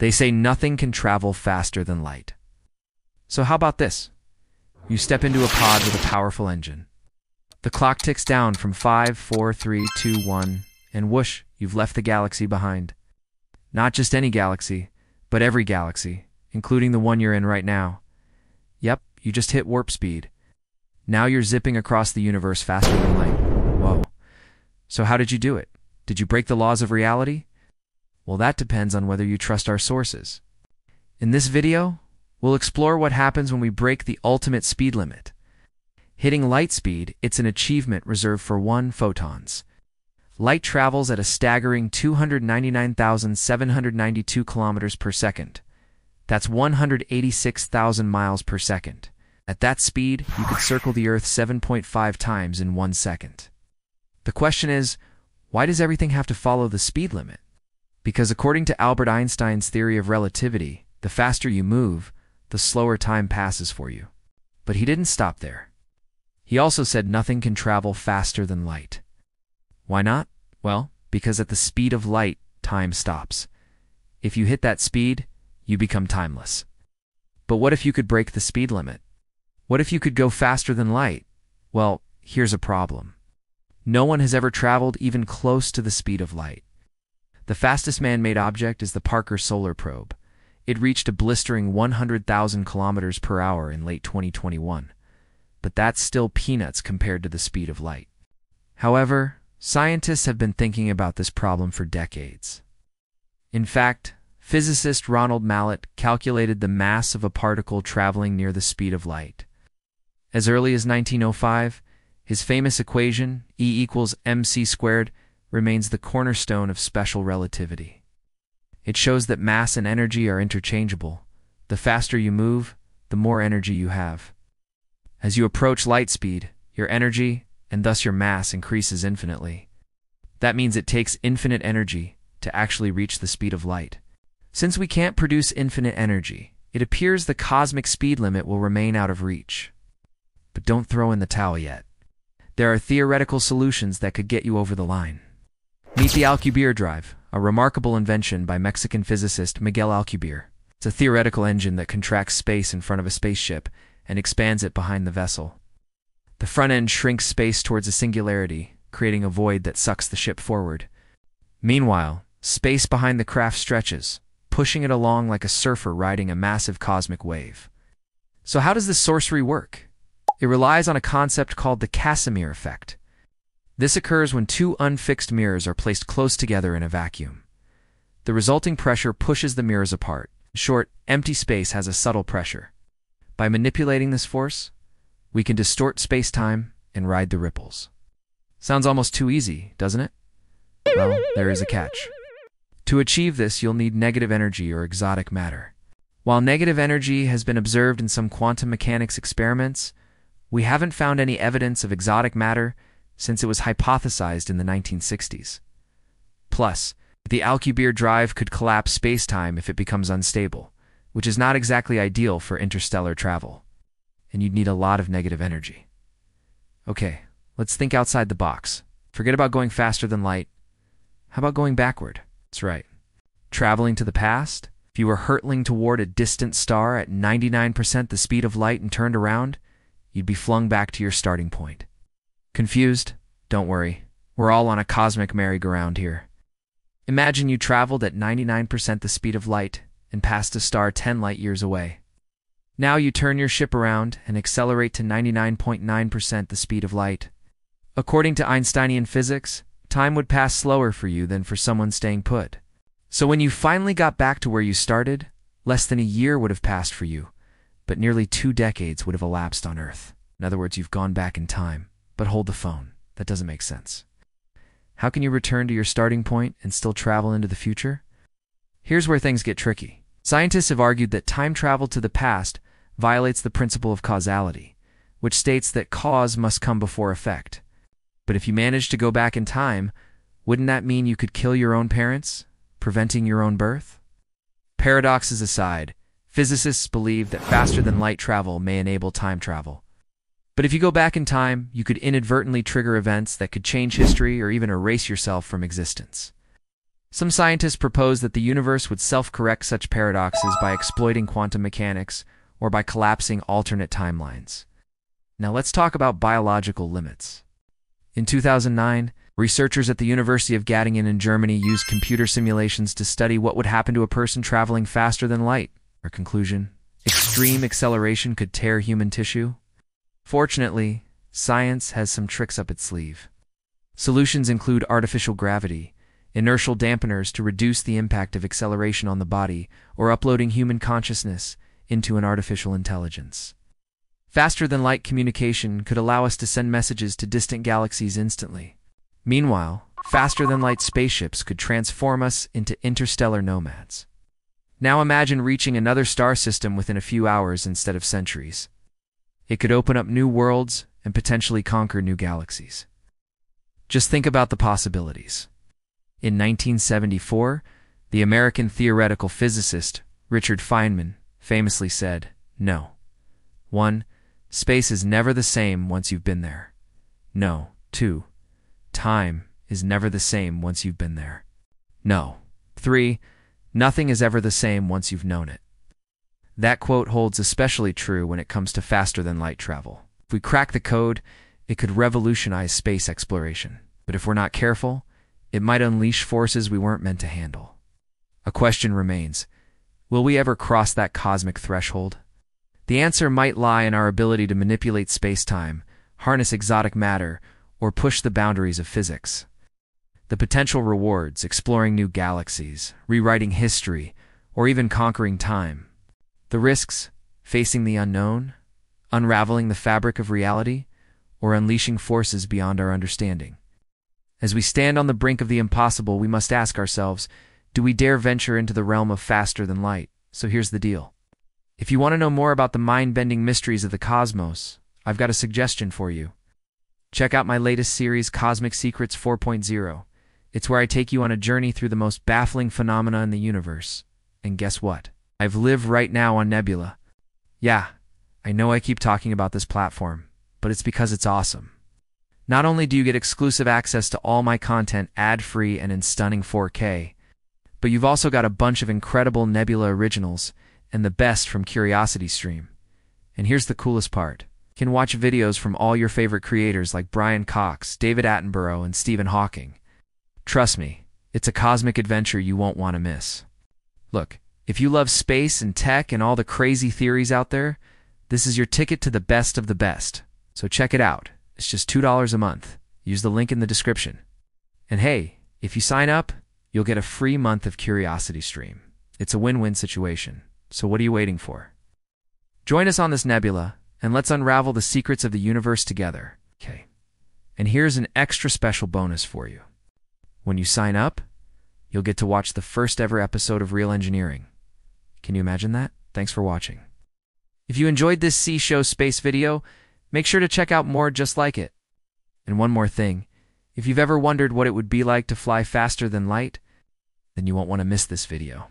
They say nothing can travel faster than light. So how about this? You step into a pod with a powerful engine. The clock ticks down from 5, 4, 3, 2, 1, and whoosh, you've left the galaxy behind. Not just any galaxy, but every galaxy, including the one you're in right now. Yep, you just hit warp speed. Now you're zipping across the universe faster than light. Whoa. So how did you do it? Did you break the laws of reality? Well, that depends on whether you trust our sources. In this video, we'll explore what happens when we break the ultimate speed limit. Hitting light speed, it's an achievement reserved for one photons. Light travels at a staggering 299,792 kilometers per second. That's 186,000 miles per second. At that speed, you could circle the Earth 7.5 times in one second. The question is, why does everything have to follow the speed limit? Because according to Albert Einstein's theory of relativity, the faster you move, the slower time passes for you. But he didn't stop there. He also said nothing can travel faster than light. Why not? Well, because at the speed of light, time stops. If you hit that speed, you become timeless. But what if you could break the speed limit? What if you could go faster than light? Well, here's a problem. No one has ever traveled even close to the speed of light. The fastest man-made object is the Parker Solar Probe. It reached a blistering 100,000 kilometers per hour in late 2021. But that's still peanuts compared to the speed of light. However, Scientists have been thinking about this problem for decades. In fact, physicist Ronald Mallett calculated the mass of a particle traveling near the speed of light. As early as 1905, his famous equation, E equals mc squared, remains the cornerstone of special relativity. It shows that mass and energy are interchangeable. The faster you move, the more energy you have. As you approach light speed, your energy, and thus your mass increases infinitely. That means it takes infinite energy to actually reach the speed of light. Since we can't produce infinite energy, it appears the cosmic speed limit will remain out of reach. But don't throw in the towel yet. There are theoretical solutions that could get you over the line. Meet the Alcubierre drive, a remarkable invention by Mexican physicist Miguel Alcubierre. It's a theoretical engine that contracts space in front of a spaceship and expands it behind the vessel. The front end shrinks space towards a singularity, creating a void that sucks the ship forward. Meanwhile, space behind the craft stretches, pushing it along like a surfer riding a massive cosmic wave. So how does this sorcery work? It relies on a concept called the Casimir effect. This occurs when two unfixed mirrors are placed close together in a vacuum. The resulting pressure pushes the mirrors apart. In short, empty space has a subtle pressure. By manipulating this force, we can distort space-time and ride the ripples. Sounds almost too easy, doesn't it? Well, there is a catch. To achieve this, you'll need negative energy or exotic matter. While negative energy has been observed in some quantum mechanics experiments, we haven't found any evidence of exotic matter since it was hypothesized in the 1960s. Plus, the Alcubierre drive could collapse space-time if it becomes unstable, which is not exactly ideal for interstellar travel and you'd need a lot of negative energy. Okay, let's think outside the box. Forget about going faster than light. How about going backward? That's right. Traveling to the past? If you were hurtling toward a distant star at 99% the speed of light and turned around, you'd be flung back to your starting point. Confused? Don't worry. We're all on a cosmic merry-go-round here. Imagine you traveled at 99% the speed of light and passed a star 10 light years away. Now you turn your ship around and accelerate to 99.9% the speed of light. According to Einsteinian physics, time would pass slower for you than for someone staying put. So when you finally got back to where you started, less than a year would have passed for you, but nearly two decades would have elapsed on Earth. In other words, you've gone back in time. But hold the phone. That doesn't make sense. How can you return to your starting point and still travel into the future? Here's where things get tricky. Scientists have argued that time travel to the past violates the principle of causality, which states that cause must come before effect. But if you manage to go back in time, wouldn't that mean you could kill your own parents, preventing your own birth? Paradoxes aside, physicists believe that faster than light travel may enable time travel. But if you go back in time, you could inadvertently trigger events that could change history or even erase yourself from existence. Some scientists propose that the universe would self-correct such paradoxes by exploiting quantum mechanics or by collapsing alternate timelines. Now let's talk about biological limits. In 2009, researchers at the University of Göttingen in Germany used computer simulations to study what would happen to a person traveling faster than light. Their conclusion, extreme acceleration could tear human tissue. Fortunately, science has some tricks up its sleeve. Solutions include artificial gravity, inertial dampeners to reduce the impact of acceleration on the body, or uploading human consciousness into an artificial intelligence. Faster than light communication could allow us to send messages to distant galaxies instantly. Meanwhile, faster than light spaceships could transform us into interstellar nomads. Now imagine reaching another star system within a few hours instead of centuries. It could open up new worlds and potentially conquer new galaxies. Just think about the possibilities. In 1974, the American theoretical physicist Richard Feynman famously said, No. 1. Space is never the same once you've been there. No. 2. Time is never the same once you've been there. No. 3. Nothing is ever the same once you've known it. That quote holds especially true when it comes to faster than light travel. If we crack the code, it could revolutionize space exploration. But if we're not careful, it might unleash forces we weren't meant to handle. A question remains will we ever cross that cosmic threshold? The answer might lie in our ability to manipulate space time, harness exotic matter, or push the boundaries of physics. The potential rewards exploring new galaxies, rewriting history, or even conquering time. The risks facing the unknown, unraveling the fabric of reality, or unleashing forces beyond our understanding. As we stand on the brink of the impossible, we must ask ourselves, do we dare venture into the realm of faster than light? So here's the deal. If you want to know more about the mind-bending mysteries of the cosmos, I've got a suggestion for you. Check out my latest series, Cosmic Secrets 4.0. It's where I take you on a journey through the most baffling phenomena in the universe. And guess what? I've live right now on Nebula. Yeah, I know I keep talking about this platform, but it's because it's awesome. Not only do you get exclusive access to all my content ad-free and in stunning 4K, but you've also got a bunch of incredible Nebula originals and the best from CuriosityStream. And here's the coolest part. You can watch videos from all your favorite creators like Brian Cox, David Attenborough, and Stephen Hawking. Trust me, it's a cosmic adventure you won't want to miss. Look, if you love space and tech and all the crazy theories out there, this is your ticket to the best of the best. So check it out. It's just $2 a month. Use the link in the description. And hey, if you sign up, you'll get a free month of Curiosity Stream. It's a win-win situation. So what are you waiting for? Join us on this nebula, and let's unravel the secrets of the universe together. Okay. And here's an extra special bonus for you. When you sign up, you'll get to watch the first ever episode of Real Engineering. Can you imagine that? Thanks for watching. If you enjoyed this C Show Space video, Make sure to check out more just like it. And one more thing if you've ever wondered what it would be like to fly faster than light, then you won't want to miss this video.